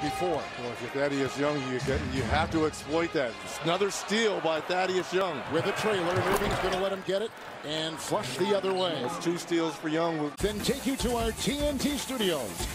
before. Well, if you're Thaddeus Young, you get, you have to exploit that. It's another steal by Thaddeus Young. With a trailer, Irving's going to let him get it and flush the other way. That's two steals for Young. Then take you to our TNT studios.